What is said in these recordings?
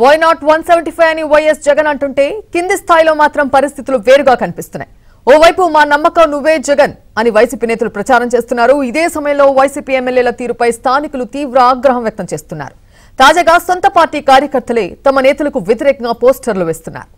Why not one seventy five అని YS Jagan అంటుంటే కింది స్థాయిలో మాత్రం పరిస్థితులు వేరుగా కనిపిస్తున్నాయి. ఓవైపు మా నమ్మకం నువ్వే జగన్ అని వైసీపీ నేతలు ప్రచారం చేస్తున్నారు. ఇదే సమయంలో వైసీపీ ఎమ్మెల్యేల తీరుపై స్థానికులు తీవ్ర ఆగ్రహం వ్యక్తం చేస్తున్నారు. తాజాగా సొంత పార్టీ కార్యకర్తలే తమ నేతలకు వ్యతిరేకంగా పోస్టర్లు వేస్తున్నారు.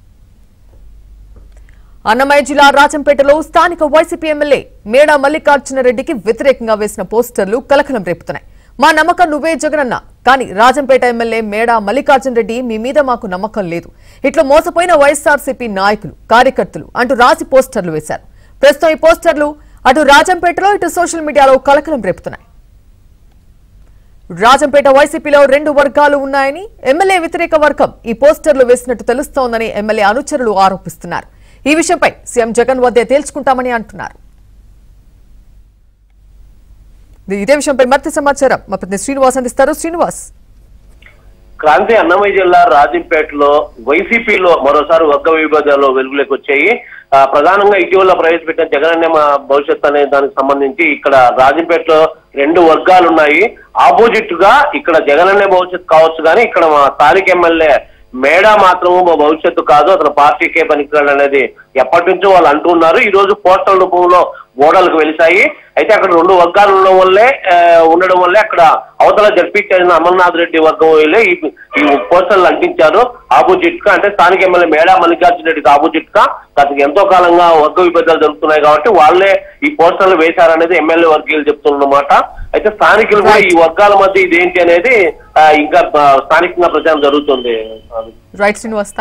అన్నమయ్య జిల్లా రాజంపేటలో స్థానిక వైసీపీ ఎమ్మెల్యే మేడా మల్లికార్జునరెడ్డికి వ్యతిరేకంగా వేసిన పోస్టర్లు కలకలం రేపుతున్నాయి. మా నమ్మకం నువ్వే జగనన్న కానీ రాజంపేట ఎమ్మెల్యే మేడా మల్లికార్జున రెడ్డి మీ మీద మాకు నమ్మకం లేదు. ఇట్లా మోసపోయిన వైఎస్ఆర్సీపీ నాయకులు కార్యకర్తలు అంటూ రాసి పోస్టర్లు వేశారు. ప్రస్తుతం ఈ పోస్టర్లు అటు రాజంపేటలో ఇటు సోషల్ మీడియాలో కలకలం రేపుతున్నాయి. రాజంపేట వైసీపీలో రెండు వర్గాలు ఉన్నాయని ఎమ్మెల్యే వ్యతిరేక వర్గం ఈ పోస్టర్లు వేసినట్టు తెలుస్తోందని ఎమ్మెల్యే అనుచరులు ఆరోపిస్తున్నారు. ఈ విషయంపై సీఎం జగన్ వద్దే తేల్చుకుంటామని అంటున్నారు. ఇదే విషయంపై మరింత సమాచారం. మా ప్రతినిధి శ్రీనివాస్ అందిస్తారు. శ్రీనివాస్. క్రాంతి అన్నమయ్య జిల్లా రాజంపేటలో వైసీపీలో మరోసారి వర్గ విభేదాలు వెలుగులోకి వచ్చాయి ప్రధానంగా ఇటీవల ప్రవేశపెట్టిన జగనన్న భవిష్యత్ అనే దానికి సంబంధించి ఇక్కడ రాజంపేటలో రెండు వర్గాలు ఉన్నాయి ఆపోజిట్గా ఇక్కడ జగనన్న భవిష్యత్ కావచ్చు కానీ ఇక్కడ మా స్థానిక ఎమ్మెల్యే మేడా మాత్రము మా భవిష్యత్తు కాదు అతను పార్టీకే పనికిరాడు అనేది ఎప్పటి నుంచో వాళ్ళు అంటున్నారు ఈ రోజు పోస్టల్ రూపంలో ఓడలకు వెలిసాయి అయితే అక్కడ రెండు వర్గాలు ఉండడం వల్లే ఉండడం వల్లే అక్కడ అవతల జరిపించిన అమర్నాథ్ రెడ్డి వర్గం వీళ్ళే ఈ ఈ పోస్టర్లు అంటించారు. ఆపోజిట్గా అంటే స్థానిక ఎమ్మెల్యే మేడా మల్లికార్జున రెడ్డికి ఆపోజిట్గా గత ఎంతో కాలంగా వర్గ విభేదాలు జరుగుతున్నాయి కాబట్టి వాళ్ళే ఈ పోస్టర్లు వేశారనేది ఎమ్మెల్యే వర్గీయులు చెప్తున్నమాట. అయితే స్థానికులు కూడా ఈ వర్గాల మధ్య ఇదేంటి అనేది ఇంకా స్థానికంగా ప్రచారం జరుగుతుంది. రైట్ శ్రీనివాస్